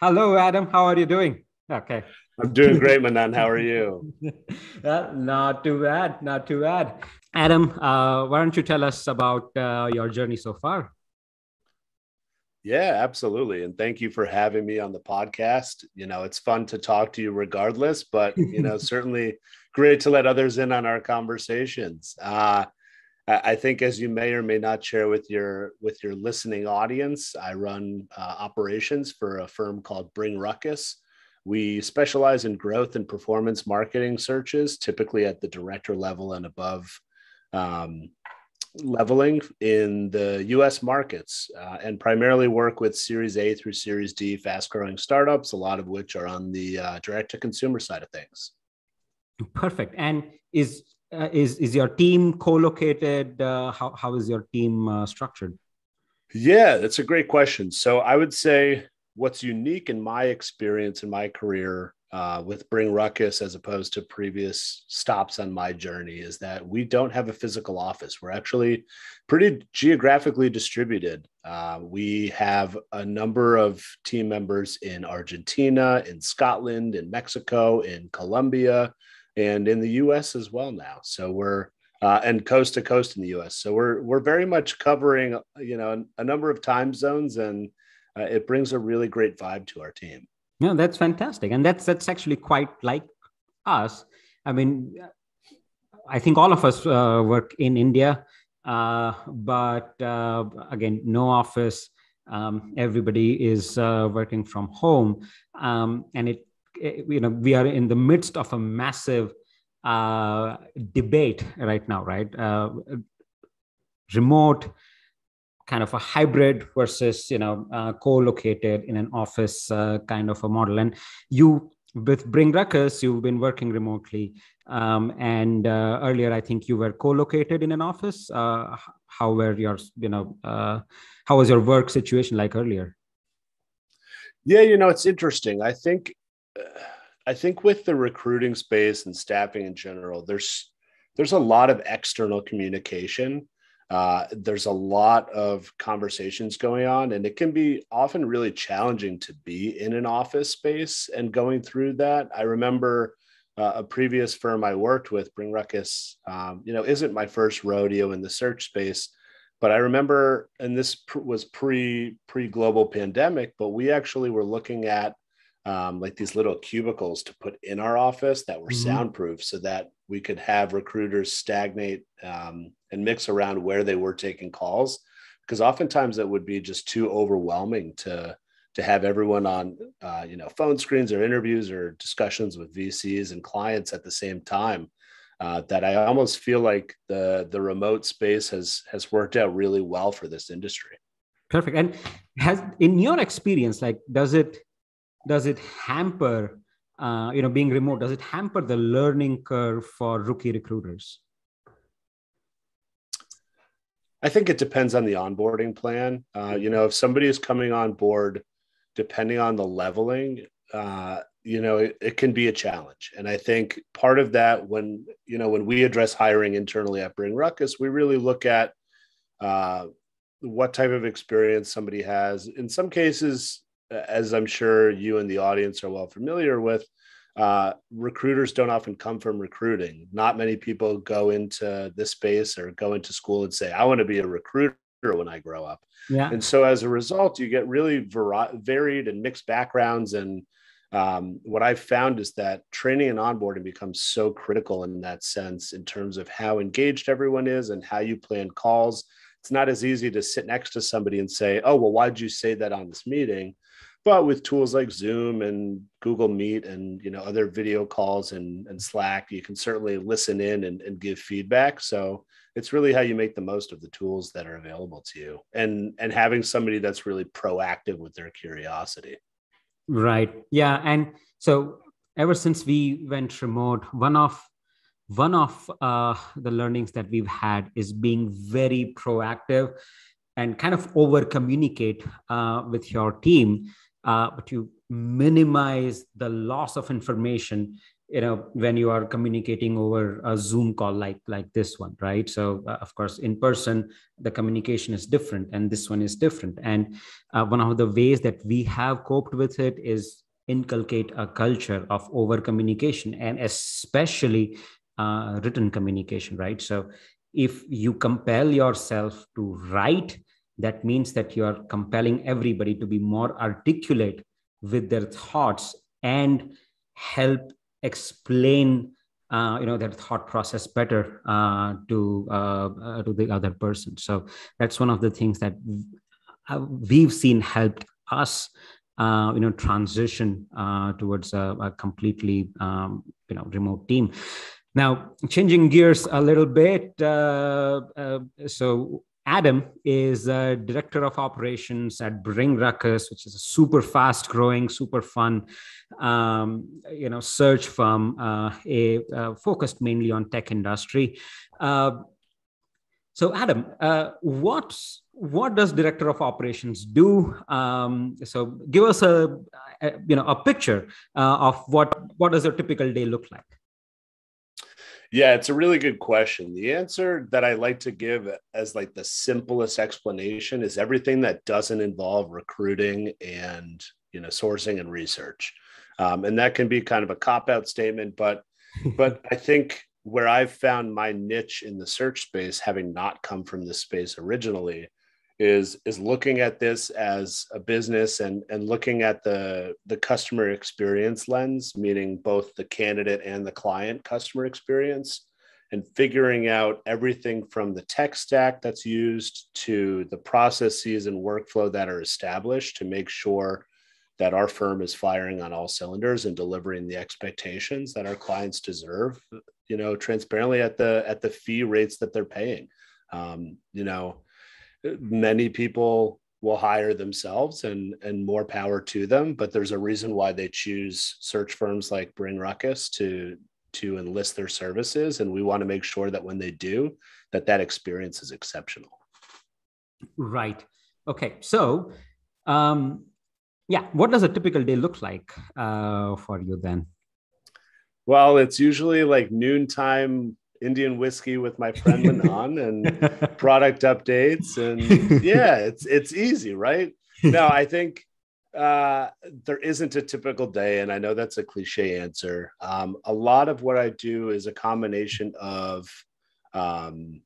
Hello, Adam. How are you doing? Okay. I'm doing great, Manan. How are you? not too bad. Not too bad. Adam, uh, why don't you tell us about uh, your journey so far? Yeah, absolutely. And thank you for having me on the podcast. You know, it's fun to talk to you regardless, but, you know, certainly great to let others in on our conversations. Uh, I think, as you may or may not share with your with your listening audience, I run uh, operations for a firm called Bring Ruckus. We specialize in growth and performance marketing searches, typically at the director level and above um, leveling in the US markets uh, and primarily work with Series A through Series D fast growing startups, a lot of which are on the uh, direct to consumer side of things. Perfect. And is uh, is is your team co-located? Uh, how how is your team uh, structured? Yeah, that's a great question. So I would say what's unique in my experience in my career uh, with Bring Ruckus as opposed to previous stops on my journey is that we don't have a physical office. We're actually pretty geographically distributed. Uh, we have a number of team members in Argentina, in Scotland, in Mexico, in Colombia, and in the US as well now. So we're uh, and coast to coast in the US. So we're we're very much covering you know a number of time zones and uh, it brings a really great vibe to our team. No, that's fantastic, and that's that's actually quite like us. I mean, I think all of us uh, work in India, uh, but uh, again, no office. Um, everybody is uh, working from home, um, and it, you know, we are in the midst of a massive uh, debate right now, right? Uh, remote kind of a hybrid versus you know uh, co-located in an office uh, kind of a model. And you with bring ruckus you've been working remotely um, and uh, earlier i think you were co-located in an office. Uh, how were your you know how was your work situation like earlier? Yeah you know it's interesting. I think i think with the recruiting space and staffing in general there's there's a lot of external communication uh, there's a lot of conversations going on, and it can be often really challenging to be in an office space and going through that. I remember uh, a previous firm I worked with, Bring Ruckus, um, you know, isn't my first rodeo in the search space, but I remember, and this pr- was pre pre global pandemic, but we actually were looking at um, like these little cubicles to put in our office that were mm-hmm. soundproof so that we could have recruiters stagnate um, and mix around where they were taking calls. Because oftentimes it would be just too overwhelming to to have everyone on uh, you know phone screens or interviews or discussions with vcs and clients at the same time uh, that i almost feel like the the remote space has has worked out really well for this industry. Perfect. And has in your experience like does it does it hamper uh, you know being remote does it hamper the learning curve for rookie recruiters? I think it depends on the onboarding plan. Uh, you know if somebody is coming on board depending on the leveling uh, you know it, it, can be a challenge. And i think part of that when you know when we address hiring internally at bring ruckus we really look at uh, what type of experience somebody has. In some cases as I'm sure you and the audience are well familiar with, uh, recruiters don't often come from recruiting. Not many people go into this space or go into school and say, I want to be a recruiter when I grow up. Yeah. And so as a result, you get really var- varied and mixed backgrounds. And um, what I've found is that training and onboarding becomes so critical in that sense in terms of how engaged everyone is and how you plan calls. It's not as easy to sit next to somebody and say, Oh, well, why did you say that on this meeting? But with tools like zoom and google meet and you know other video calls and, and slack you can certainly listen in and, and give feedback. So it's really how you make the most of the tools that are available to you and and having somebody that's really proactive with their curiosity. Right. Yeah. And so ever since we went remote one of one of uh, the learnings that we've had is being very proactive and kind of over communicate uh, with your team uh, but you minimize the loss of information you know when you are communicating over a zoom call like like this one right? So uh, of course in person the communication is different and this one is different. And uh, one of the ways that we have coped with it is inculcate a culture of over communication and especially uh, written communication right? So if you compel yourself to write that means that you are compelling everybody to be more articulate with their thoughts and help explain uh, you know their thought process better uh, to uh, uh to the other person. So that's one of the things that we've seen helped us uh, you know transition uh, towards a, a completely um, you know remote team. Now changing gears a little bit so Adam is a director of operations at Bring Ruckus, which is a super fast growing, super fun, um, you know, search firm, uh, a, uh, focused mainly on tech industry. Uh, so, Adam, uh, what what does director of operations do? Um, so, give us a, a, you know a picture uh, of what what does a typical day look like. Yeah, it's a really good question. The answer that I like to give as like the simplest explanation is everything that doesn't involve recruiting and you know sourcing and research. Um, and that can be kind of a cop out statement, but but I think where I've found my niche in the search space, having not come from this space originally, is is looking at this as a business and and looking at the the customer experience lens meaning both the candidate and the client customer experience and figuring out everything from the tech stack that's used to the processes and workflow that are established to make sure that our firm is firing on all cylinders and delivering the expectations that our clients deserve you know transparently at the at the fee rates that they're paying. Um, you know many people will hire themselves and and more power to them but there's a reason why they choose search firms like bring ruckus to to enlist their services. And we want to make sure that when they do that that experience is exceptional. Right. Okay. So um yeah what does a typical day look like uh for you then? Well it's usually like noontime Indian whiskey with my friend Manan and product updates and yeah, it's it's easy, right? No, I think uh, there isn't a typical day, and I know that's a cliche answer. Um, a lot of what I do is a combination of, um,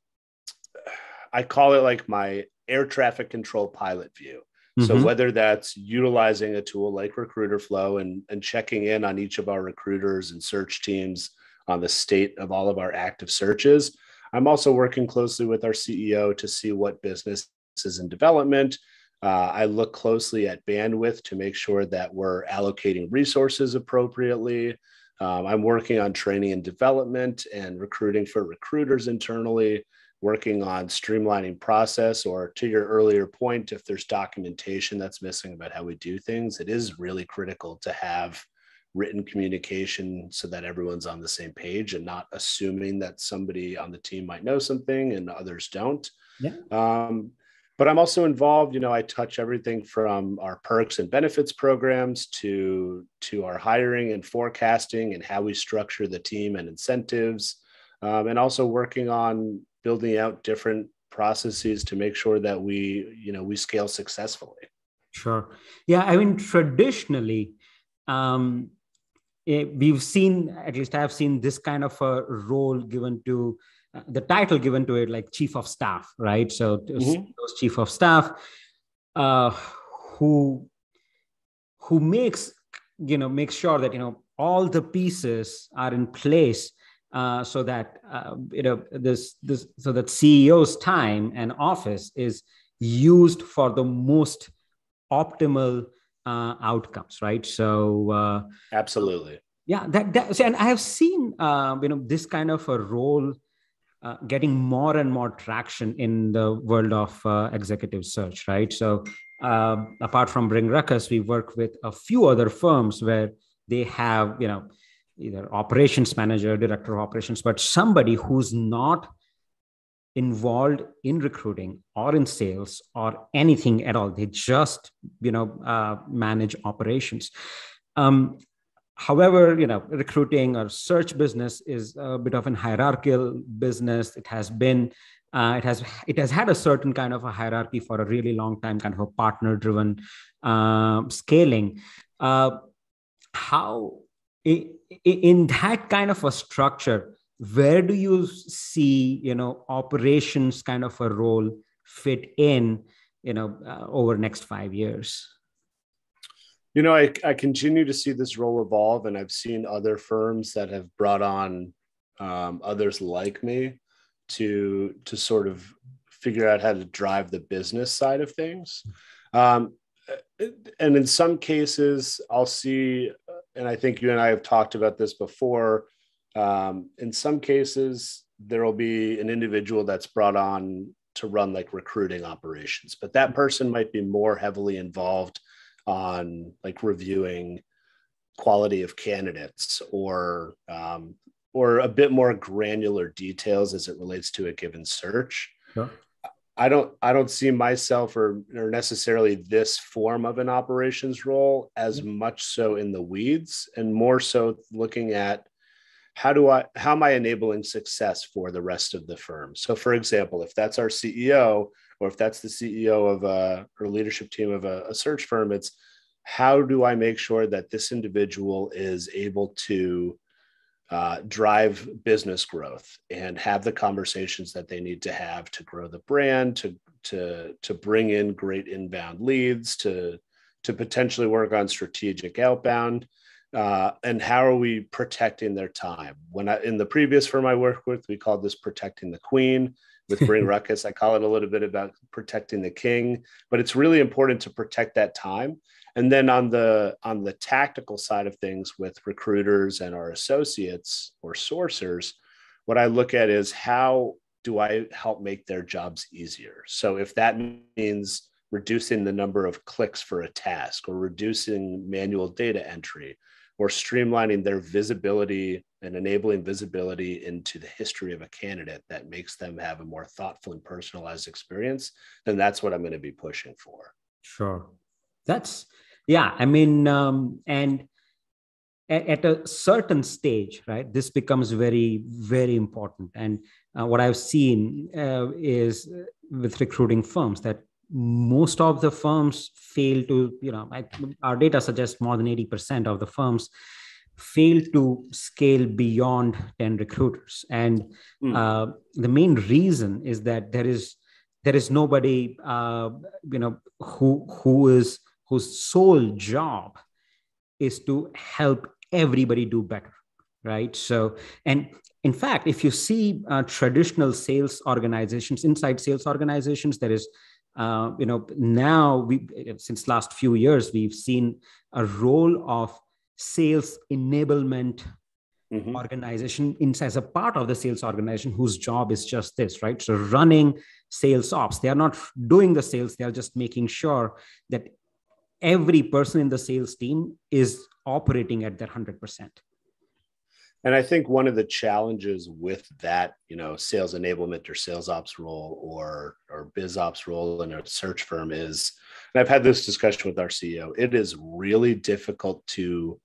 I call it like my air traffic control pilot view. Mm-hmm. So whether that's utilizing a tool like Recruiterflow and and checking in on each of our recruiters and search teams on the state of all of our active searches. I'm also working closely with our CEO to see what business is in development. Uh, I look closely at bandwidth to make sure that we're allocating resources appropriately. Um, I'm working on training and development and recruiting for recruiters internally, working on streamlining process, or to your earlier point, if there's documentation that's missing about how we do things, it is really critical to have written communication so that everyone's on the same page and not assuming that somebody on the team might know something and others don't. Yeah. Um, but I'm also involved, you know, I touch everything from our perks and benefits programs to to our hiring and forecasting and how we structure the team and incentives, um, and also working on building out different processes to make sure that we, you know, we scale successfully. Sure. Yeah, I mean, traditionally, um, we've seen at least i've seen this kind of a role given to uh, the title given to it like chief of staff right so mm-hmm. those chief of staff uh, who who makes you know makes sure that you know all the pieces are in place uh, so that uh, you know this this so that CEO's time and office is used for the most optimal uh, outcomes, right? So uh, absolutely, yeah. That, that and I have seen uh, you know this kind of a role uh, getting more and more traction in the world of uh, executive search, right? So uh, apart from Bring Ruckus, we work with a few other firms where they have you know either operations manager, director of operations, but somebody who's not involved in recruiting or in sales or anything at all. They just you know uh, manage operations. Um, however you know recruiting or search business is a bit of an hierarchical business. It has been uh, it has it has had a certain kind of a hierarchy for a really long time kind of a partner driven uh, scaling. Uh, how in that kind of a structure where do you see you know operations kind of a role fit in you know uh, over next five years? You know I, I continue to see this role evolve and i've seen other firms that have brought on um, others like me to to sort of figure out how to drive the business side of things. Um, and in some cases i'll see and i think you and i have talked about this before um, in some cases, there will be an individual that's brought on to run like recruiting operations, but that person might be more heavily involved on like reviewing quality of candidates or um, or a bit more granular details as it relates to a given search. Sure. I don't I don't see myself or, or necessarily this form of an operations role as mm-hmm. much so in the weeds and more so looking at how do I how am I enabling success for the rest of the firm? So, for example, if that's our CEO or if that's the CEO of a or leadership team of a, a search firm, it's how do I make sure that this individual is able to uh, drive business growth and have the conversations that they need to have to grow the brand, to to to bring in great inbound leads, to to potentially work on strategic outbound uh, and how are we protecting their time? When I in the previous firm I worked with, we called this protecting the queen. With Bring Ruckus, I call it a little bit about protecting the king. But it's really important to protect that time. And then on the on the tactical side of things with recruiters and our associates or sourcers, what I look at is how do I help make their jobs easier? So if that means reducing the number of clicks for a task or reducing manual data entry or streamlining their visibility and enabling visibility into the history of a candidate that makes them have a more thoughtful and personalized experience, then that's what I'm going to be pushing for. Sure. That's, yeah. I mean, um, and at, at a certain stage, right, this becomes very, very important. And uh, what I've seen uh, is with recruiting firms that most of the firms fail to, you know, I, our data suggests more than 80% of the firms fail to scale beyond 10 recruiters. And mm. uh, the main reason is that there is there is nobody uh, you know who who is whose sole job is to help everybody do better right so and in fact if you see uh, traditional sales organizations inside sales organizations there is uh, you know now we since last few years we've seen a role of sales enablement mm-hmm. organization inside as a part of the sales organization whose job is just this right? So running sales ops. They are not doing the sales. They are just making sure that every person in the sales team is operating at their 100% and I think one of the challenges with that, you know, sales enablement or sales ops role or or biz ops role in a search firm is, and I've had this discussion with our CEO, it is really difficult to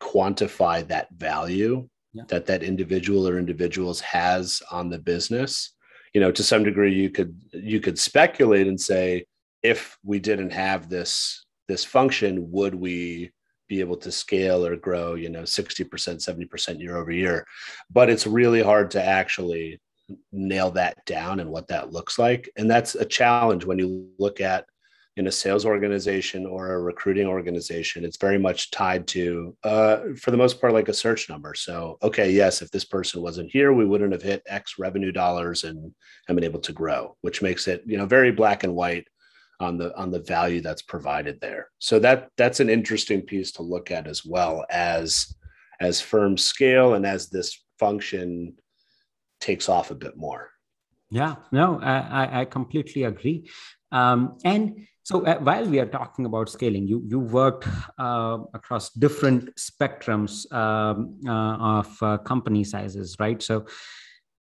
quantify that value yeah. that that individual or individuals has on the business. You know, to some degree, you could you could speculate and say, if we didn't have this this function, would we be able to scale or grow, you know, 60%, 70% year over year. But it's really hard to actually nail that down and what that looks like. And that's a challenge when you look at in a sales organization or a recruiting organization, it's very much tied to, uh, for the most part, like a search number. So, okay, yes, if this person wasn't here, we wouldn't have hit X revenue dollars and, have been able to grow, which makes it, you know, very black and white on the on the value that's provided there. So that that's an interesting piece to look at as well as as firms scale and as this function takes off a bit more. Yeah no i i completely agree. Um, and so uh, while we are talking about scaling you you worked uh, across different spectrums um, uh, of uh, company sizes right? So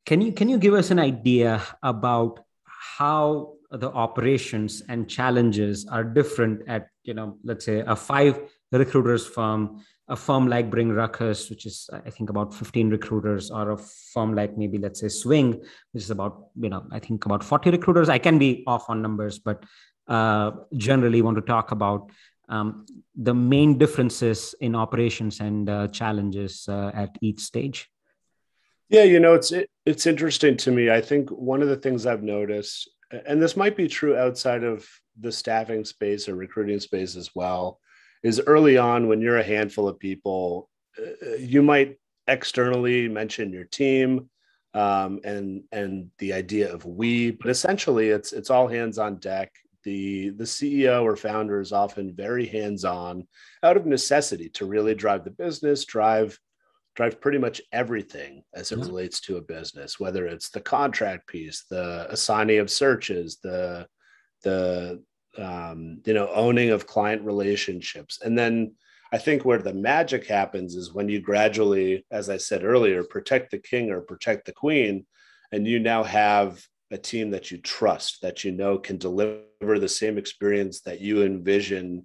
can you can you give us an idea about how the operations and challenges are different at you know let's say a five recruiters firm a firm like Bring Ruckus, which is I think about 15 recruiters, or a firm like maybe let's say Swing, which is about you know I think about 40 recruiters. I can be off on numbers, but uh, generally want to talk about um, the main differences in operations and uh, challenges uh, at each stage. Yeah, you know it's it, it's interesting to me. I think one of the things I've noticed, and this might be true outside of the staffing space or recruiting space as well is early on when you're a handful of people, uh, you might externally mention your team um, and and the idea of we, but essentially it's it's all hands on deck. The the CEO or founder is often very hands on, out of necessity to really drive the business, drive drive pretty much everything as it yeah. relates to a business, whether it's the contract piece, the assigning of searches, the the um, you know, owning of client relationships. And then I think where the magic happens is when you gradually, as I said earlier, protect the king or protect the queen, and you now have a team that you trust, that you know can deliver the same experience that you envision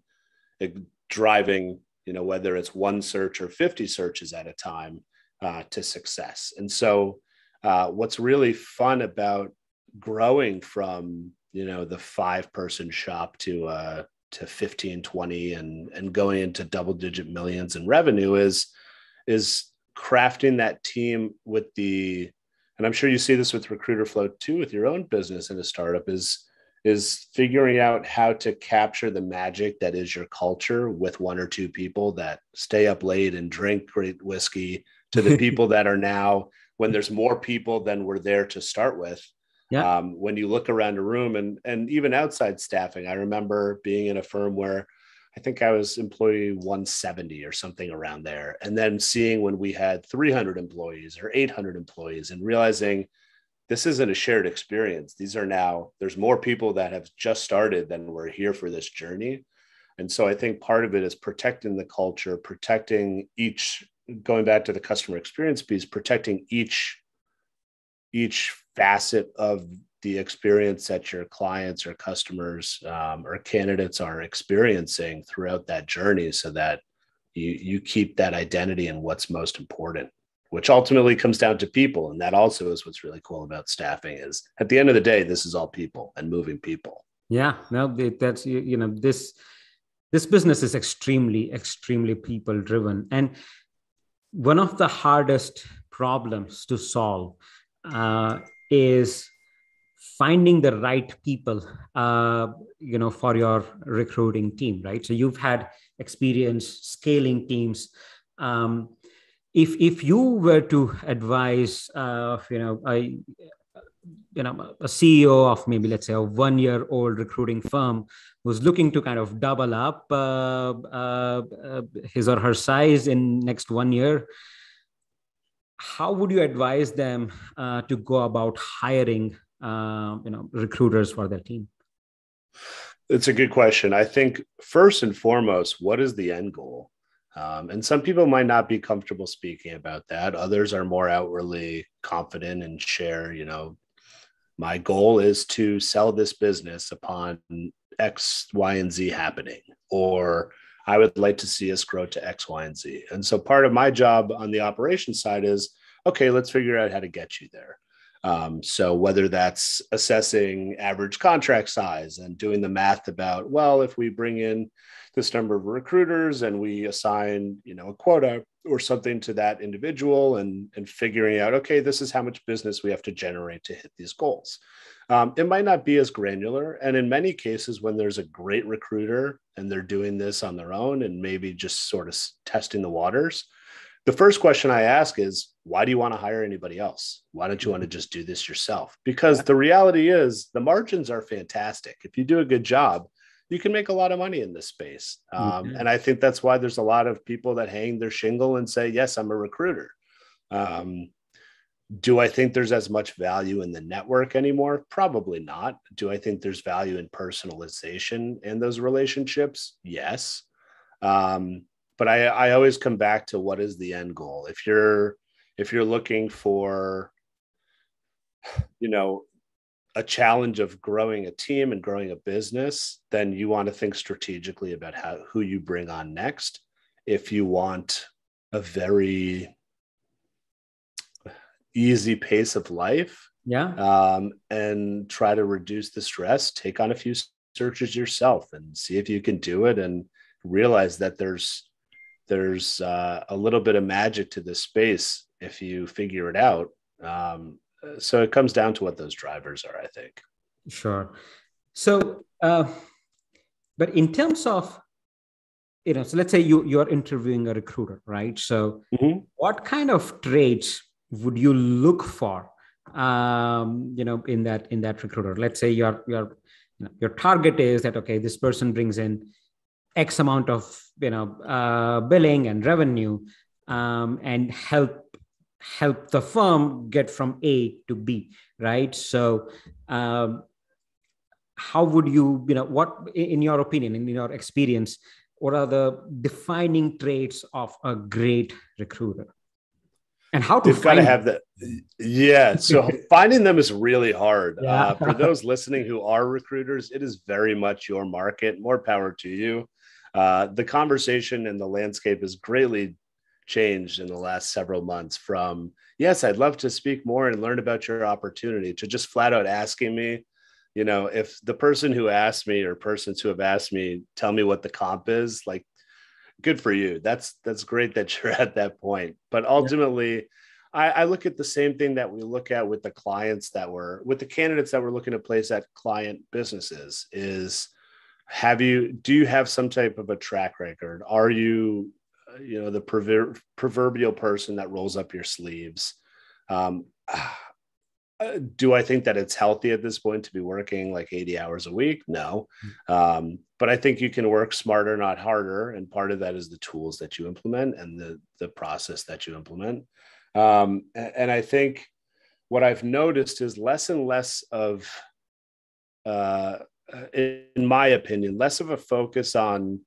driving, you know, whether it's one search or 50 searches at a time uh, to success. And so, uh, what's really fun about growing from you know the five person shop to uh to 15 20 and and going into double digit millions in revenue is is crafting that team with the and i'm sure you see this with Recruiterflow too with your own business in a startup is is figuring out how to capture the magic that is your culture with one or two people that stay up late and drink great whiskey to the people that are now when there's more people than were there to start with yeah. Um, when you look around a room and and even outside staffing, I remember being in a firm where I think I was employee 170 or something around there, and then seeing when we had 300 employees or 800 employees, and realizing this isn't a shared experience. These are now there's more people that have just started than were here for this journey, and so I think part of it is protecting the culture, protecting each. Going back to the customer experience piece, protecting each each facet of the experience that your clients or customers um, or candidates are experiencing throughout that journey so that you you keep that identity and what's most important which ultimately comes down to people and that also is what's really cool about staffing is at the end of the day this is all people and moving people. Yeah no that's you, know this this business is extremely extremely people driven and one of the hardest problems to solve uh, is finding the right people uh, you know for your recruiting team right? So you've had experience scaling teams um, if if you were to advise uh, you know a you know a ceo of maybe let's say a one year old recruiting firm who's looking to kind of double up uh, uh, his or her size in next one year how would you advise them uh, to go about hiring uh, you know recruiters for their team? It's a good question. I think first and foremost what is the end goal um, and some people might not be comfortable speaking about that others are more outwardly confident and share you know my goal is to sell this business upon x y and z happening or I would like to see us grow to X, Y, and Z. And so part of my job on the operations side is okay, let's figure out how to get you there. Um, so whether that's assessing average contract size and doing the math about, well, if we bring in this number of recruiters and we assign, you know, a quota or something to that individual and, and figuring out, okay, this is how much business we have to generate to hit these goals. Um, it might not be as granular. And in many cases, when there's a great recruiter and they're doing this on their own and maybe just sort of testing the waters, the first question I ask is, why do you want to hire anybody else? Why don't you want to just do this yourself? Because the reality is the margins are fantastic. If you do a good job, you can make a lot of money in this space. Um, mm-hmm. And I think that's why there's a lot of people that hang their shingle and say, yes, I'm a recruiter. Um, do I think there's as much value in the network anymore? Probably not. Do I think there's value in personalization in those relationships? Yes. Um, but I, I always come back to what is the end goal. If you're if you're looking for, you know, a challenge of growing a team and growing a business, then you want to think strategically about how who you bring on next. if you want a very easy pace of life yeah um, and try to reduce the stress take on a few searches yourself and see if you can do it and realize that there's there's uh, a little bit of magic to this space if you figure it out um, so it comes down to what those drivers are i think. Sure. So uh, but in terms of you know so let's say you you're interviewing a recruiter right? So mm-hmm. what kind of traits would you look for um, you know in that in that recruiter? Let's say your your you know, your target is that okay this person brings in x amount of you know uh, billing and revenue um, and help help the firm get from a to b right? So um, how would you you know what in your opinion in your experience what are the defining traits of a great recruiter? And how to They've got to have that yeah so finding them is really hard. Yeah. uh, for those listening who are recruiters it is very much your market more power to you. Uh, the conversation and the landscape is greatly changed in the last several months from yes i'd love to speak more and learn about your opportunity to just flat out asking me you know if the person who asked me or persons who have asked me tell me what the comp is like good for you. That's that's great that you're at that point. But ultimately yeah. I, I look at the same thing that we look at with the clients that were with the candidates that we're looking to place at client businesses is have you do you have some type of a track record? Are you you know the prover- proverbial person that rolls up your sleeves um, uh, do I think that it's healthy at this point to be working like 80 hours a week? No. Hmm. Um, but I think you can work smarter, not harder. And part of that is the tools that you implement and the, the process that you implement. Um, and, and, I think what I've noticed is less and less of, uh, in my opinion, less of a focus on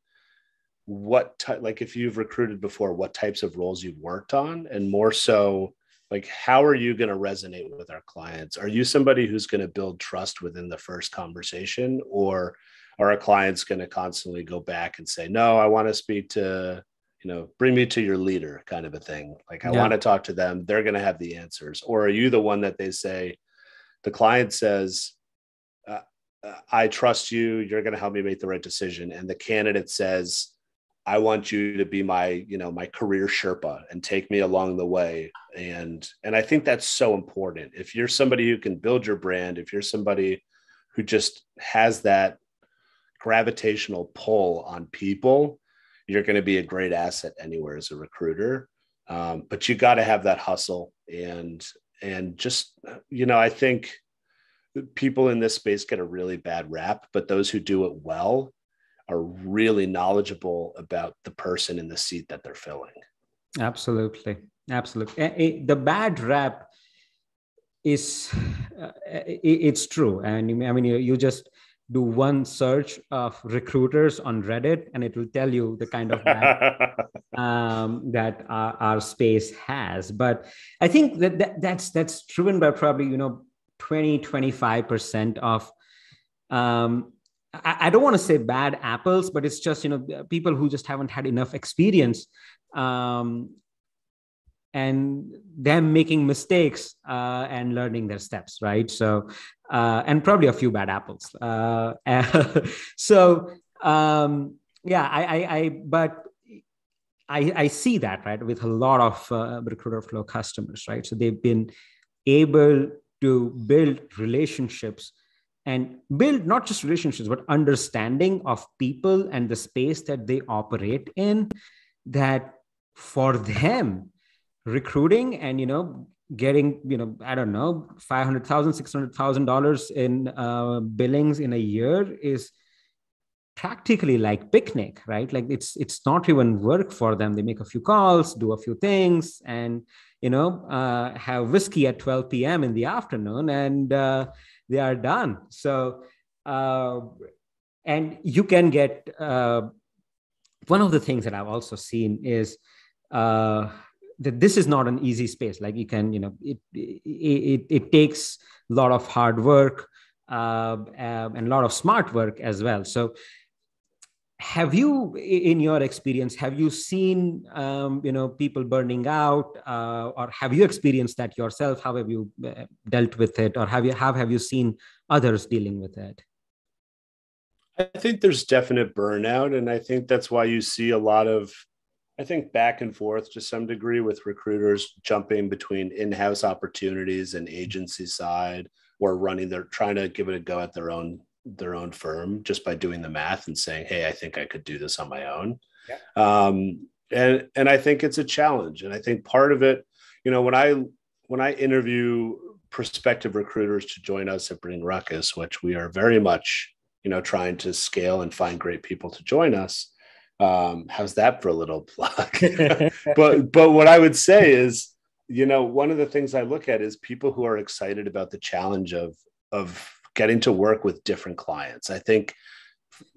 what, like if you've recruited before, what types of roles you've worked on, and more so like how are you going to resonate with our clients? Are you somebody who's going to build trust within the first conversation or are our clients going to constantly go back and say no i want to speak to you know bring me to your leader kind of a thing? Like i yeah. want to talk to them they're going to have the answers. Or are you the one that they say the client says uh, uh i trust you you're going to help me make the right decision and the candidate says I want you to be my, you know, my career Sherpa and take me along the way. And and I think that's so important. If you're somebody who can build your brand, if you're somebody who just has that gravitational pull on people, you're going to be a great asset anywhere as a recruiter. Um, but you got to have that hustle and and just you know, I think people in this space get a really bad rap, but those who do it well are really knowledgeable about the person in the seat that they're filling. Absolutely. Absolutely. The bad rap is uh, it's true. And I mean, you just do one search of recruiters on Reddit, and it will tell you the kind of um, that our, our, space has. But I think that, that that's that's driven by probably you know 20 25 percent of um, I, don't want to say bad apples, but it's just you know people who just haven't had enough experience um, and them making mistakes uh, and learning their steps, right? So, uh, and probably a few bad apples. Uh, so, um, yeah, I, I, I, but I, I see that right with a lot of uh, Recruiterflow customers, right? So they've been able to build relationships and build not just relationships but understanding of people and the space that they operate in that for them recruiting and you know getting you know i don't know 500000 600000 dollars in uh, billings in a year is practically like picnic right? Like it's it's not even work for them. They make a few calls do a few things and you know uh, have whiskey at 12 p.m in the afternoon and uh, they are done. So, uh, and you can get uh, one of the things that I've also seen is uh, that this is not an easy space. Like you can, you know, it it, it takes a lot of hard work uh, and a lot of smart work as well. So have you in your experience have you seen um, you know people burning out uh, or have you experienced that yourself? How have you uh, dealt with it or have you have have you seen others dealing with it? I think there's definite burnout and i think that's why you see a lot of i think back and forth to some degree with recruiters jumping between in-house opportunities and agency side or running their trying to give it a go at their own their own firm just by doing the math and saying, "Hey, I think I could do this on my own." Yeah. Um, and and I think it's a challenge, and I think part of it, you know, when I when I interview prospective recruiters to join us at Bring Ruckus, which we are very much, you know, trying to scale and find great people to join us. Um, how's that for a little plug? but but what I would say is, you know, one of the things I look at is people who are excited about the challenge of of getting to work with different clients. I think,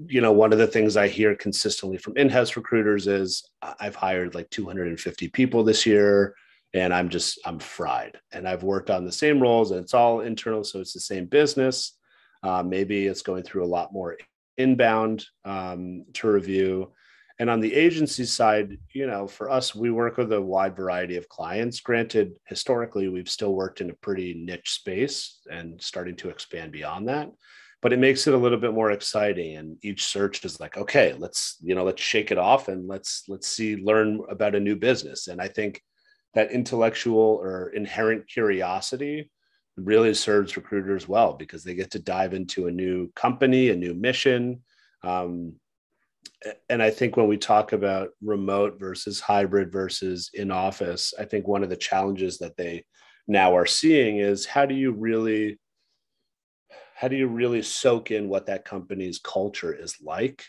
you know, one of the things I hear consistently from in house recruiters is I've hired like 250 people this year and I'm just, I'm fried. And I've worked on the same roles and it's all internal. So it's the same business. Uh, maybe it's going through a lot more inbound um, to review. And on the agency side, you know, for us, we work with a wide variety of clients. Granted, historically, we've still worked in a pretty niche space and starting to expand beyond that. But it makes it a little bit more exciting. And each search is like, okay, let's, you know, let's shake it off and let's let's see, learn about a new business. And I think that intellectual or inherent curiosity really serves recruiters well because they get to dive into a new company, a new mission. Um, and I think when we talk about remote versus hybrid versus in office, I think one of the challenges that they now are seeing is how do you really how do you really soak in what that company's culture is like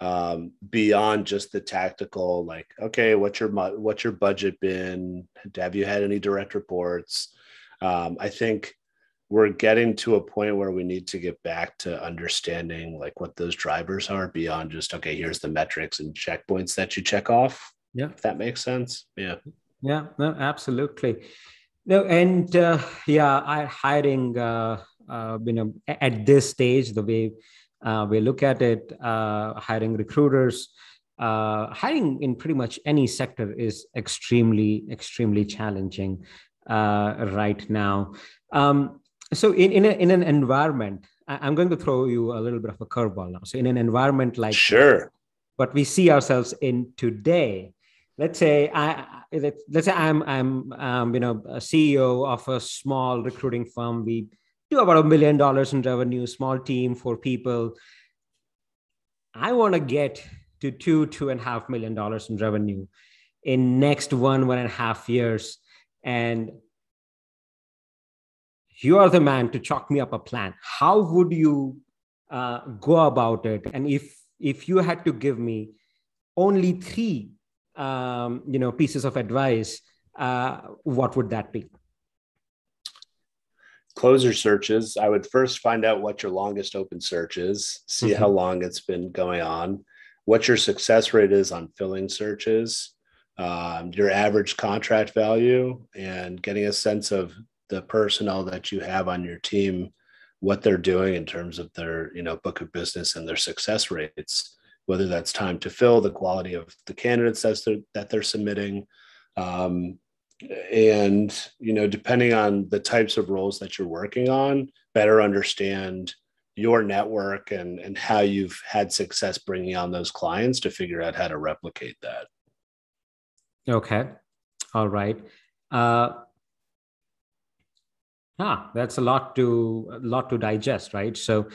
um, beyond just the tactical like okay what's your what's your budget been? Have you had any direct reports? Um, i think we're getting to a point where we need to get back to understanding like what those drivers are beyond just okay here's the metrics and checkpoints that you check off yeah. if that makes sense. Yeah. Yeah no absolutely. No and uh, yeah i hiring uh, uh, you know at this stage the way uh, we look at it uh, hiring recruiters uh, hiring in pretty much any sector is extremely extremely challenging uh, right now. Um, so in in, a, in an environment i'm going to throw you a little bit of a curveball now. So in an environment like sure. what we see ourselves in today let's say i let's say i'm i'm um, you know a ceo of a small recruiting firm. We do about a million dollars in revenue small team for people. I want to get to two two and a half million dollars in revenue in next one one and a half years. And you are the man to chalk me up a plan. How would you uh, go about it? And if if you had to give me only three um, you know pieces of advice uh, what would that be? Closer searches. I would first find out what your longest open search is see mm-hmm. how long it's been going on what your success rate is on filling searches um, your average contract value and getting a sense of the personnel that you have on your team what they're doing in terms of their you know book of business and their success rates whether that's time to fill the quality of the candidates that's they're, that they're submitting. Um, and you know depending on the types of roles that you're working on better understand your network and and how you've had success bringing on those clients to figure out how to replicate that. Okay. All right. Uh, ah that's a lot to a lot to digest right so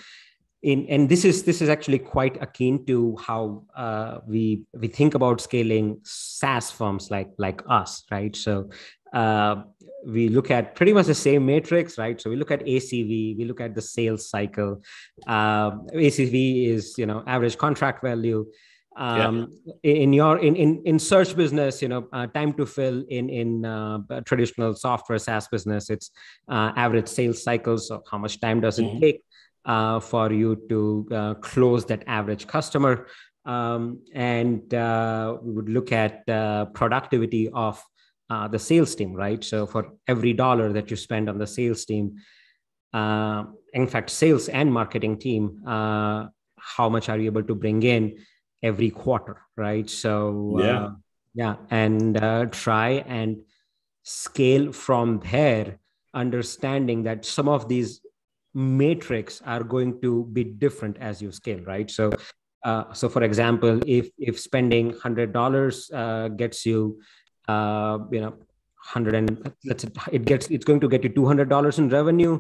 in and this is this is actually quite akin to how uh, we we think about scaling SaaS firms like like us, right? So uh, we look at pretty much the same matrix, right? So we look at ACV, we look at the sales cycle. Uh, ACV is you know average contract value um, yeah. in your in, in in search business you know uh, time to fill in in uh, traditional software saas business it's uh, average sales cycles so how much time does it mm-hmm. take uh, for you to uh, close that average customer um, and uh, we would look at productivity of the sales team right so for every dollar that you spend on the sales team in fact sales and marketing team how much are you able to bring in every quarter, right? So yeah, uh, yeah, and uh, try and scale from there, understanding that some of these matrix are going to be different as you scale, right? So uh, so for example, if if spending hundred dollars uh, gets you, uh, you know, hundred and let's it gets it's going to get you two hundred dollars in revenue.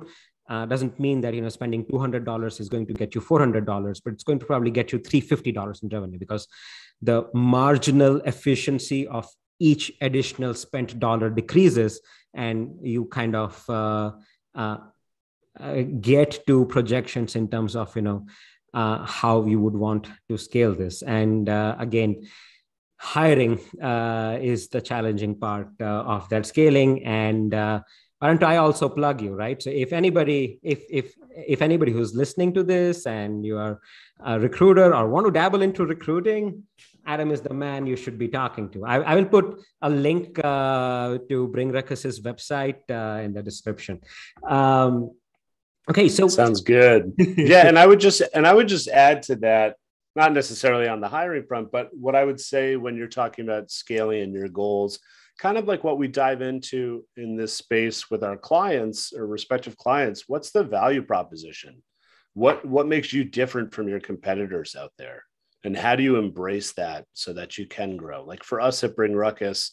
Uh, doesn't mean that you know spending two hundred dollars is going to get you four hundred dollars, but it's going to probably get you three fifty dollars in revenue because the marginal efficiency of each additional spent dollar decreases, and you kind of uh, uh, get to projections in terms of you know uh, how you would want to scale this. And uh, again, hiring uh, is the challenging part uh, of that scaling. And uh, aren't I also plug you, right? So if anybody, if if if anybody who's listening to this and you are a recruiter or want to dabble into recruiting, Adam is the man you should be talking to. I, I will put a link uh, to Bring Ruckus's website uh, in the description. Um, Okay, so sounds good. yeah, and I would just and I would just add to that, not necessarily on the hiring front, but what I would say when you're talking about scaling and your goals, kind of like what we dive into in this space with our clients or respective clients, what's the value proposition? What what makes you different from your competitors out there? And how do you embrace that so that you can grow? Like for us at Bring Ruckus,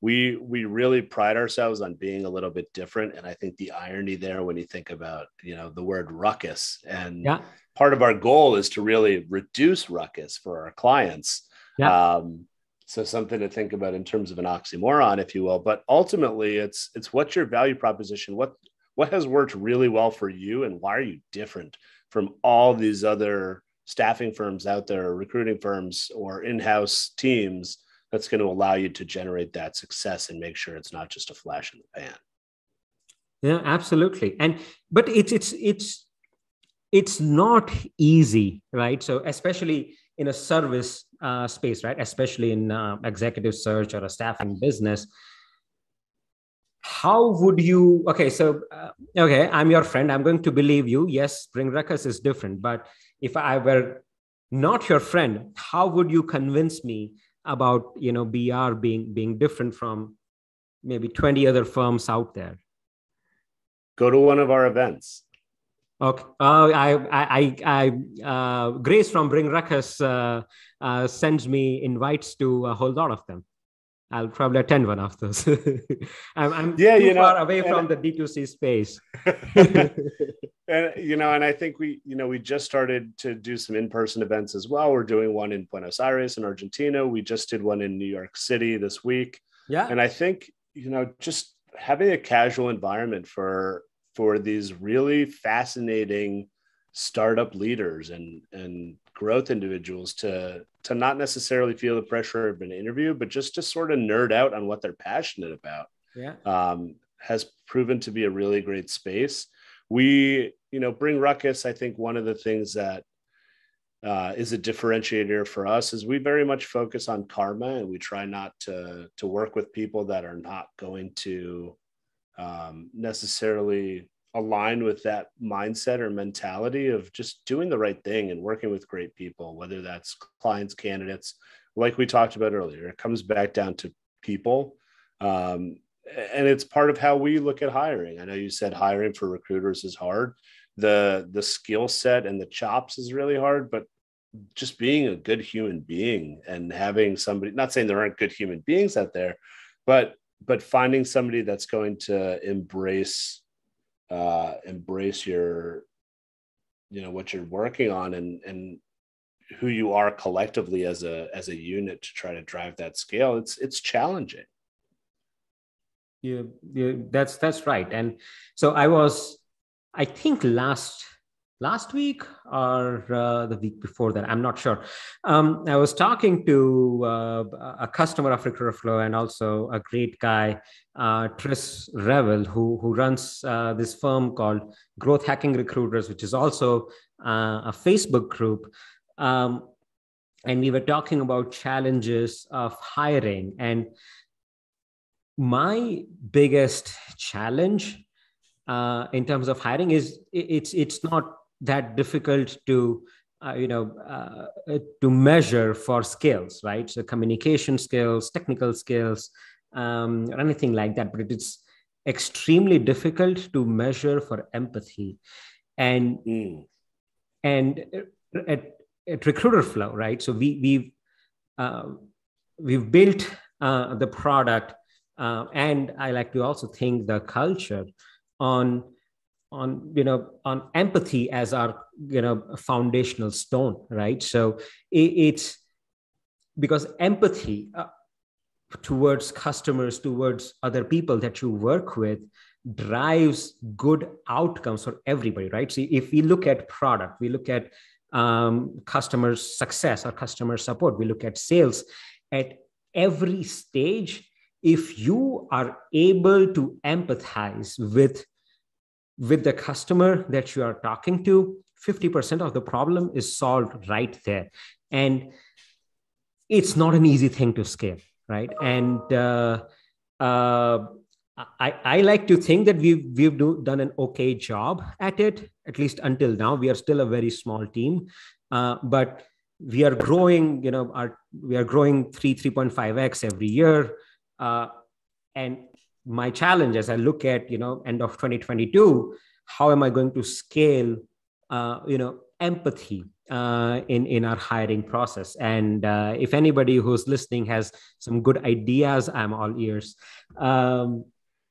we we really pride ourselves on being a little bit different and i think the irony there when you think about you know the word ruckus and yeah. part of our goal is to really reduce ruckus for our clients yeah. um, so something to think about in terms of an oxymoron if you will but ultimately it's it's what's your value proposition? What what has worked really well for you and why are you different from all these other staffing firms out there recruiting firms or in-house teams that's going to allow you to generate that success and make sure it's not just a flash in the pan? Yeah absolutely. And but it's it's it's it's not easy right? So especially in a service uh, space right? Especially in uh, executive search or a staffing business. How would you okay so uh, okay i'm your friend. I'm going to believe you. Yes bring ruckus is different but if i were not your friend how would you convince me about you know br being being different from maybe 20 other firms out there? Go to one of our events okay uh, i i i, uh, grace from bring ruckus uh, uh, sends me invites to a whole lot of them I'll probably attend one of those. I'm, I'm yeah, too you know, far away from the D2C space. and you know, and I think we, you know, we just started to do some in-person events as well. We're doing one in Buenos Aires in Argentina. We just did one in New York City this week. Yeah. And I think, you know, just having a casual environment for for these really fascinating startup leaders and and growth individuals to to not necessarily feel the pressure of an interview, but just to sort of nerd out on what they're passionate about. Yeah, um, has proven to be a really great space. We, you know, bring ruckus. I think one of the things that uh, is a differentiator for us is we very much focus on karma, and we try not to to work with people that are not going to um, necessarily aligned with that mindset or mentality of just doing the right thing and working with great people, whether that's clients, candidates, like we talked about earlier. It comes back down to people. Um, and it's part of how we look at hiring. I know you said hiring for recruiters is hard. The the skill set and the chops is really hard, but just being a good human being and having somebody not saying there aren't good human beings out there, but but finding somebody that's going to embrace uh, embrace your you know what you're working on and and who you are collectively as a as a unit to try to drive that scale it's it's challenging. Yeah, yeah that's that's right. And so i was i think last last week or uh, the week before that? I'm not sure. Um, i was talking to uh, a customer of recruiterflow and also a great guy uh, tris revel who, who runs uh, this firm called growth hacking recruiters which is also uh, a facebook group. Um, and we were talking about challenges of hiring. And my biggest challenge uh, in terms of hiring is it's it's not that difficult to uh, you know uh, to measure for skills right? So communication skills technical skills um, or anything like that. But it's extremely difficult to measure for empathy. And mm. and at, at Recruiterflow right? So we we've uh, we've built uh, the product uh, and i like to also think the culture on on you know on empathy as our you know foundational stone right? So it, it's because empathy uh, towards customers towards other people that you work with drives good outcomes for everybody right? So if we look at product we look at um, customer success or customer support we look at sales at every stage if you are able to empathize with with the customer that you are talking to 50% of the problem is solved right there. And it's not an easy thing to scale right? And uh, uh, I, I like to think that we've we've do, done an okay job at it at least until now. We are still a very small team uh, but we are growing you know our we are growing 3 3.5x every year uh, and my challenge as I look at, you know, end of 2022, how am I going to scale, uh, you know, empathy uh, in in our hiring process? And uh, if anybody who's listening has some good ideas, I'm all ears. Um,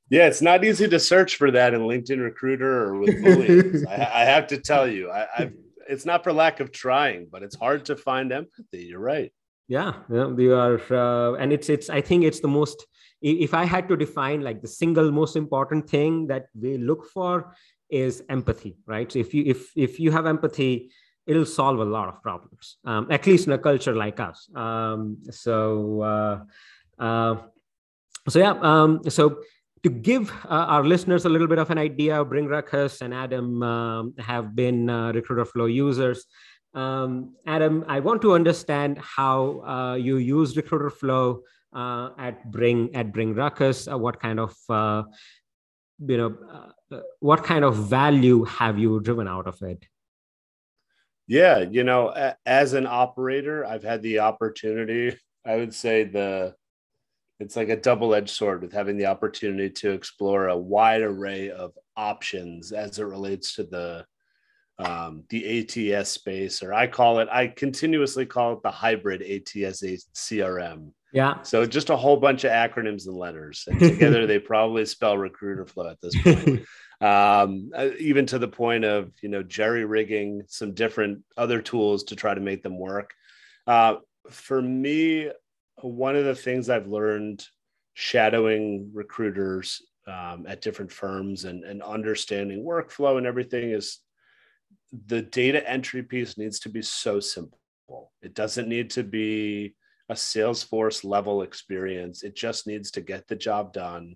yeah, it's not easy to search for that in LinkedIn Recruiter or with Booleans. I, I, have to tell you, I, I've, it's not for lack of trying, but it's hard to find empathy. You're right. Yeah, yeah we are, uh, and it's it's. I think it's the most if i had to define like the single most important thing that we look for is empathy right? So if you if if you have empathy it'll solve a lot of problems um, at least in a culture like us. Um, so uh, uh, so yeah um, so to give uh, our listeners a little bit of an idea bring ruckus and adam um, have been uh, Recruiterflow users. Um, adam i want to understand how uh, you use Recruiterflow uh, at bring at bring ruckus uh, what kind of uh, you know uh, what kind of value have you driven out of it yeah you know a- as an operator i've had the opportunity i would say the it's like a double-edged sword with having the opportunity to explore a wide array of options as it relates to the um, the ATS space, or I call it, I continuously call it the hybrid ATS CRM. Yeah. So just a whole bunch of acronyms and letters, and together they probably spell Recruiterflow at this point. um, uh, even to the point of you know jerry rigging some different other tools to try to make them work. Uh, for me, one of the things I've learned shadowing recruiters um, at different firms and, and understanding workflow and everything is the data entry piece needs to be so simple. It doesn't need to be a Salesforce level experience. It just needs to get the job done.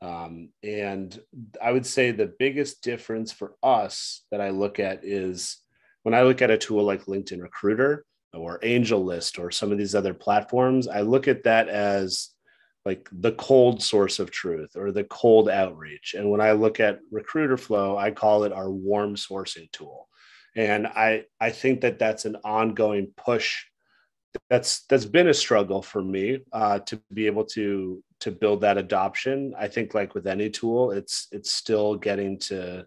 Um, and I would say the biggest difference for us that I look at is when I look at a tool like LinkedIn Recruiter or AngelList or some of these other platforms, I look at that as like the cold source of truth or the cold outreach. And when I look at Recruiterflow, I call it our warm sourcing tool. And I, I think that that's an ongoing push that's that's been a struggle for me uh, to be able to to build that adoption. I think like with any tool, it's it's still getting to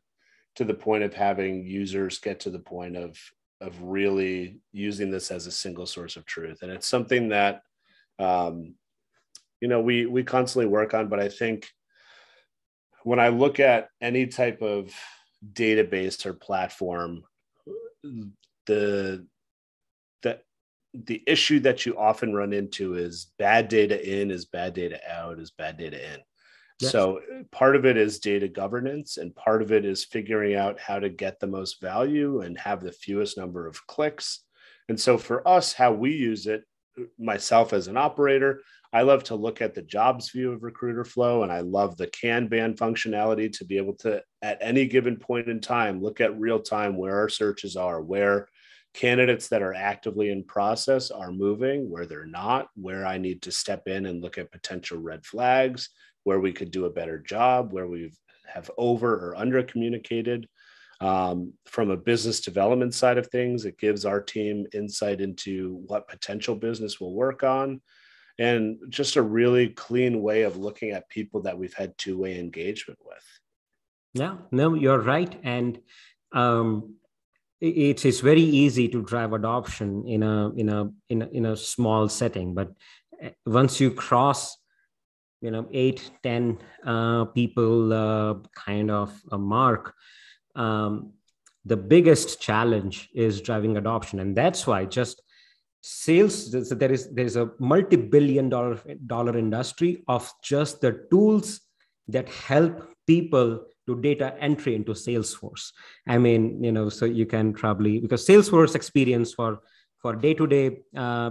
to the point of having users get to the point of of really using this as a single source of truth, and it's something that um, you know we we constantly work on. But I think when I look at any type of database or platform, the the issue that you often run into is bad data in is bad data out is bad data in. Yes. So part of it is data governance, and part of it is figuring out how to get the most value and have the fewest number of clicks. And so for us, how we use it, myself as an operator, I love to look at the jobs view of Recruiterflow, and I love the Kanban functionality to be able to, at any given point in time, look at real time where our searches are, where candidates that are actively in process are moving, where they're not, where I need to step in and look at potential red flags, where we could do a better job, where we have over or under communicated. Um, from a business development side of things, it gives our team insight into what potential business we'll work on and just a really clean way of looking at people that we've had two way engagement with. Yeah, no, you're right. And um, it's it's very easy to drive adoption in a in a in a, in a small setting but eh, once you cross you know eight ten uh, people uh, kind of a mark um, the biggest challenge is driving adoption. And that's why just sales there is there is a multi-billion dollar dollar industry of just the tools that help people to data entry into salesforce i mean you know so you can probably because salesforce experience for for day to day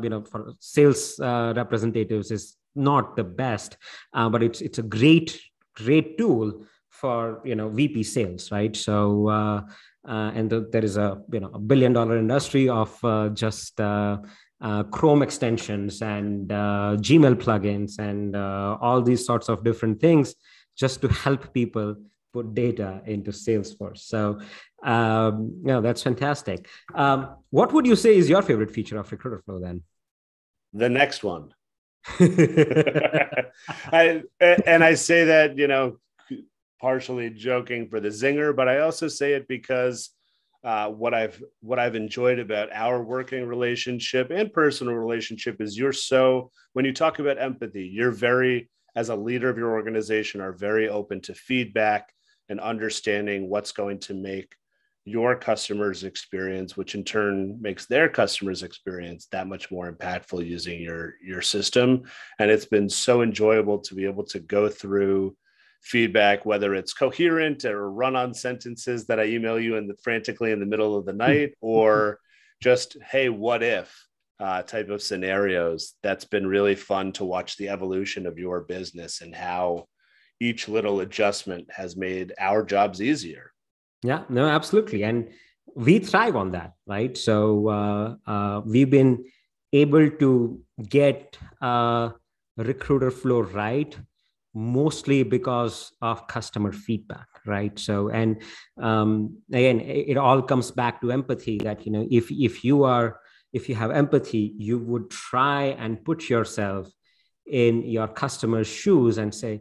you know for sales uh, representatives is not the best, uh, but it's it's a great great tool for you know VP sales, right? So uh, uh, and the, there is a you know a billion dollar industry of uh, just uh, uh, Chrome extensions and uh, Gmail plugins and all these sorts of different things just to help people put data into Salesforce. So, um, yeah, that's fantastic. Um, what would you say is your favorite feature of Recruiterflow then? The next one. I and I say that you know partially joking for the zinger, but I also say it because uh, what I've what I've enjoyed about our working relationship and personal relationship is you're so when you talk about empathy, you're very as a leader of your organization are very open to feedback and understanding what's going to make your customers experience which in turn makes their customers experience that much more impactful using your your system. And it's been so enjoyable to be able to go through feedback whether it's coherent or run on sentences that i email you in the frantically in the middle of the night or just hey what if uh, type of scenarios. That's been really fun to watch the evolution of your business and how each little adjustment has made our jobs easier yeah, no, absolutely. And we thrive on that, right? So uh, uh, we've been able to get uh, Recruiterflow right mostly because of customer feedback right so and um, again it all comes back to empathy that you know if if you are if you have empathy you would try and put yourself in your customer's shoes and say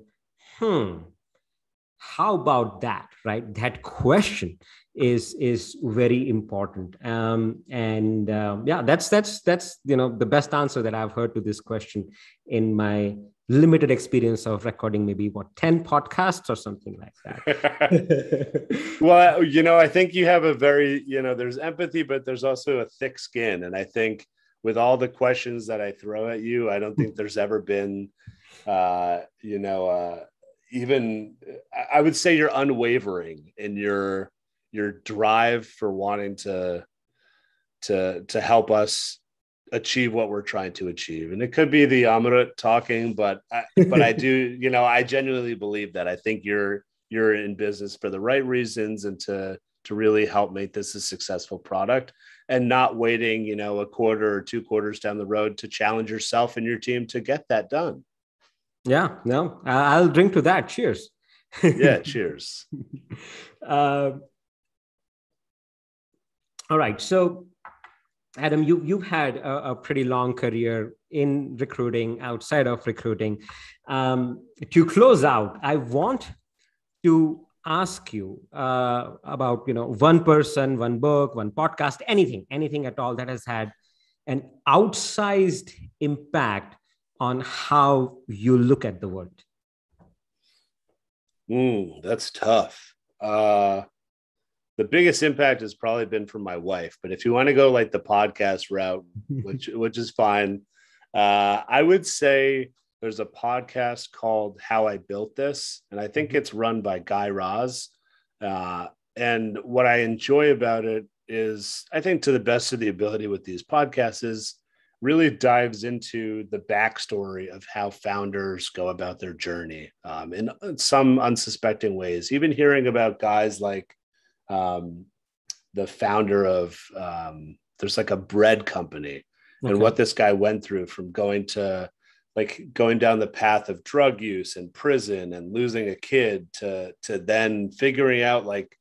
hmm. How about that right? That question is is very important. Um, and uh, yeah that's that's that's you know the best answer that i've heard to this question in my limited experience of recording maybe what 10 podcasts or something like that. Well you know i think you have a very you know there's empathy but there's also a thick skin. And i think with all the questions that i throw at you i don't think there's ever been uh you know uh even I would say you're unwavering in your your drive for wanting to to to help us achieve what we're trying to achieve. And it could be the Amrut talking, but I, but I do, you know, I genuinely believe that. I think you're you're in business for the right reasons and to to really help make this a successful product and not waiting, you know, a quarter or two quarters down the road to challenge yourself and your team to get that done. Yeah, no, I'll drink to that. Cheers. yeah, cheers. Uh, all right. So, Adam, you, you've had a, a, pretty long career in recruiting, outside of recruiting. Um, to close out, I want to ask you uh, about you know one person, one book, one podcast, anything, anything at all that has had an outsized impact on how you look at the world? Mm, that's tough. Uh, the biggest impact has probably been from my wife, but if you want to go like the podcast route, which which is fine, uh, I would say there's a podcast called How I Built This, and I think mm-hmm. it's run by Guy Raz. Uh, and what I enjoy about it is, I think, to the best of the ability with these podcasts, is really dives into the backstory of how founders go about their journey um, in some unsuspecting ways. Even hearing about guys like um, the founder of um, there's like a bread company okay. and what this guy went through from going to like going down the path of drug use and prison and losing a kid to to then figuring out like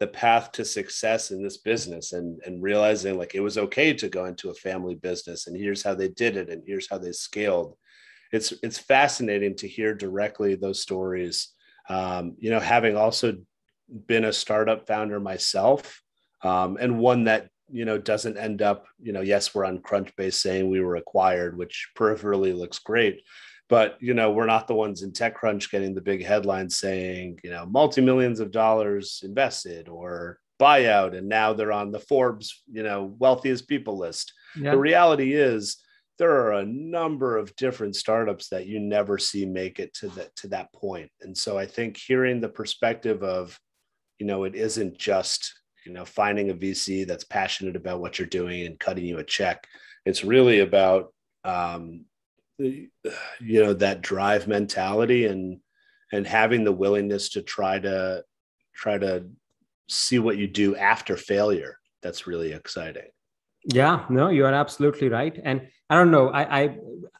the path to success in this business and and realizing like it was okay to go into a family business and here's how they did it and here's how they scaled. It's it's fascinating to hear directly those stories. Um, you know having also been a startup founder myself um, and one that you know doesn't end up you know yes we're on crunchbase saying we were acquired which peripherally looks great but you know we're not the ones in techcrunch getting the big headlines saying you know multi-millions of dollars invested or buyout and now they're on the forbes you know wealthiest people list. Yeah. the reality is there are a number of different startups that you never see make it to that to that point. And so i think hearing the perspective of you know it isn't just you know finding a vc that's passionate about what you're doing and cutting you a check. It's really about um, you know that drive mentality and and having the willingness to try to try to see what you do after failure that's really exciting. Yeah no you are absolutely right. And i don't know i i,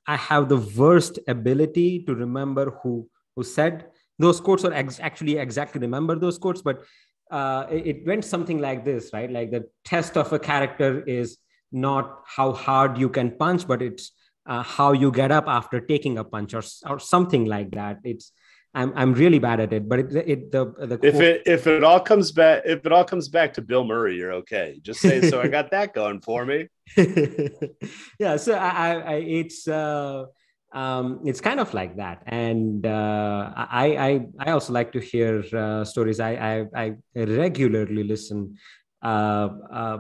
I have the worst ability to remember who who said those quotes or ex- actually exactly remember those quotes but uh, it, it went something like this right? Like the test of a character is not how hard you can punch but it's uh, how you get up after taking a punch or, or something like that it's I'm, I'm really bad at it, but it, it the, the if it if it all comes back if it all comes back to Bill Murray, you're okay. Just say so. I got that going for me. yeah, so I, I it's uh, um, it's kind of like that, and uh, I I I also like to hear uh, stories. I, I I regularly listen uh, uh,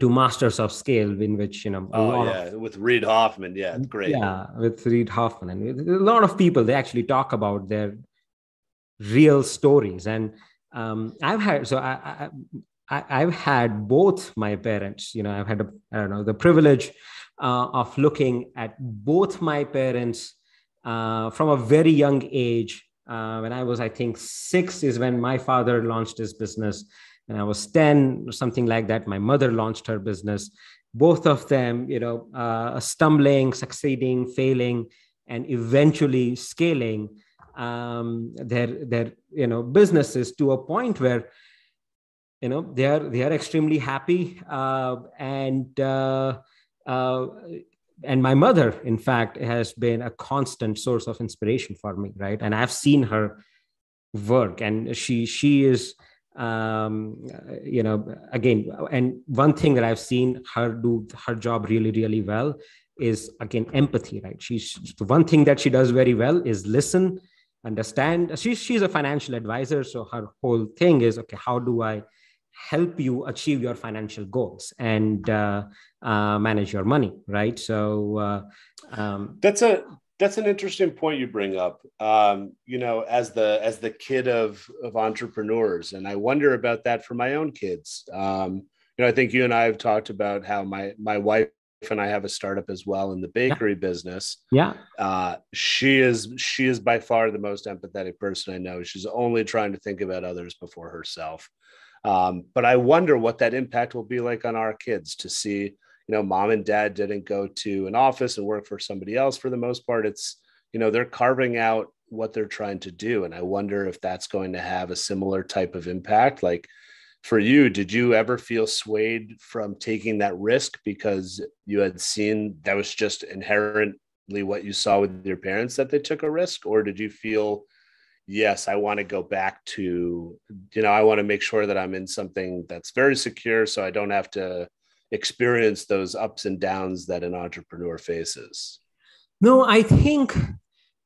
to masters of scale in which you know oh yeah of, with reid hoffman yeah great. Yeah with reid hoffman. And a lot of people they actually talk about their real stories. And um, i've had so I, I i've had both my parents you know i've had a, i don't know the privilege uh, of looking at both my parents uh, from a very young age. Uh, when i was i think six is when my father launched his business and I was 10 or something like that. My mother launched her business. Both of them, you know, uh, stumbling, succeeding, failing, and eventually scaling um, their their you know businesses to a point where you know they are they are extremely happy uh, and uh, uh, and my mother in fact has been a constant source of inspiration for me right and i've seen her work and she she is um, you know again and one thing that i've seen her do her job really really well is again empathy right? She's the one thing that she does very well is listen understand. She's, she's a financial advisor so her whole thing is okay how do i help you achieve your financial goals and uh, uh, manage your money right? So uh, um, that's a that's an interesting point you bring up um, you know as the as the kid of of entrepreneurs and i wonder about that for my own kids. Um, you know i think you and i have talked about how my my wife and i have a startup as well in the bakery yeah. business. Yeah. Uh, she is she is by far the most empathetic person i know. She's only trying to think about others before herself. Um, but i wonder what that impact will be like on our kids to see you know mom and dad didn't go to an office and work for somebody else for the most part. It's you know they're carving out what they're trying to do. And i wonder if that's going to have a similar type of impact. Like for you did you ever feel swayed from taking that risk because you had seen that was just inherently what you saw with your parents that they took a risk? Or did you feel yes i want to go back to you know i want to make sure that i'm in something that's very secure so i don't have to experience those ups and downs that an entrepreneur faces? No, I think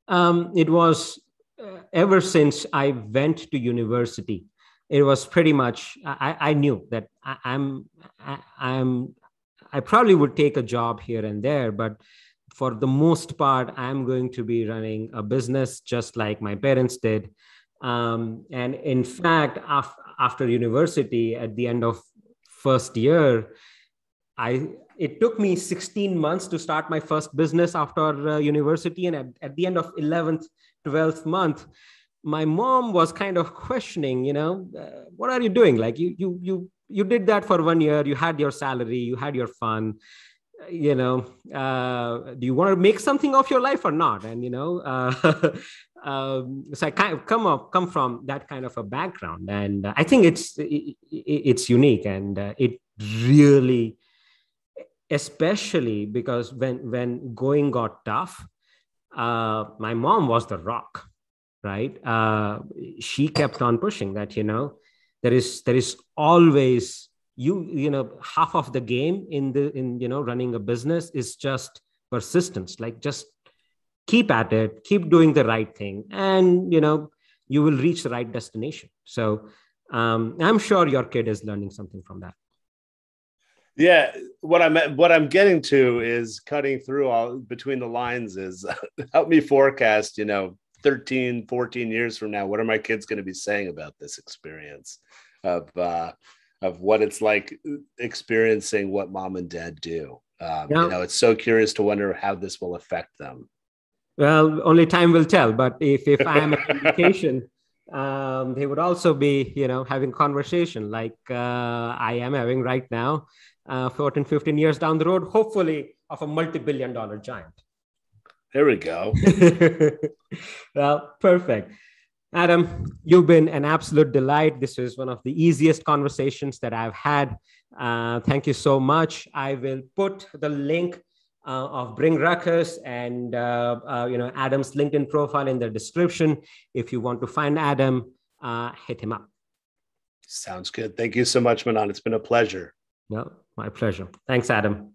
um, it was uh, ever since I went to university. It was pretty much I, I knew that I, I'm I, I'm I probably would take a job here and there, but for the most part, I'm going to be running a business just like my parents did. Um, and in fact, af- after university, at the end of first year, I it took me 16 months to start my first business after uh, university, and at, at the end of 11th, 12th month, my mom was kind of questioning, you know, uh, what are you doing? Like you you you you did that for one year, you had your salary, you had your fun, you know, uh, do you want to make something of your life or not? And you know, uh, um, so I kind of come up come from that kind of a background, and uh, I think it's it, it's unique, and uh, it really, especially because when when going got tough, uh, my mom was the rock, right? Uh, she kept on pushing that you know there is there is always you you know half of the game in the in you know running a business is just persistence like just keep at it keep doing the right thing and you know you will reach the right destination so um, i'm sure your kid is learning something from that yeah what i'm what i'm getting to is cutting through all between the lines is help me forecast you know 13 14 years from now what are my kids going to be saying about this experience of uh of what it's like experiencing what mom and dad do um, yeah. you know it's so curious to wonder how this will affect them well, only time will tell. But if if I am an indication, um, they would also be, you know, having conversation like uh, I am having right now, uh, 14, 15 years down the road, hopefully of a multi-billion dollar giant. There we go. well, perfect. Adam, you've been an absolute delight. This is one of the easiest conversations that I've had. Uh, thank you so much. I will put the link uh, of Bring Ruckus and uh, uh, you know Adam's LinkedIn profile in the description. If you want to find Adam, hit him up. Sounds good. Thank you so much, Manan. It's been a pleasure. No, my pleasure. Thanks, Adam.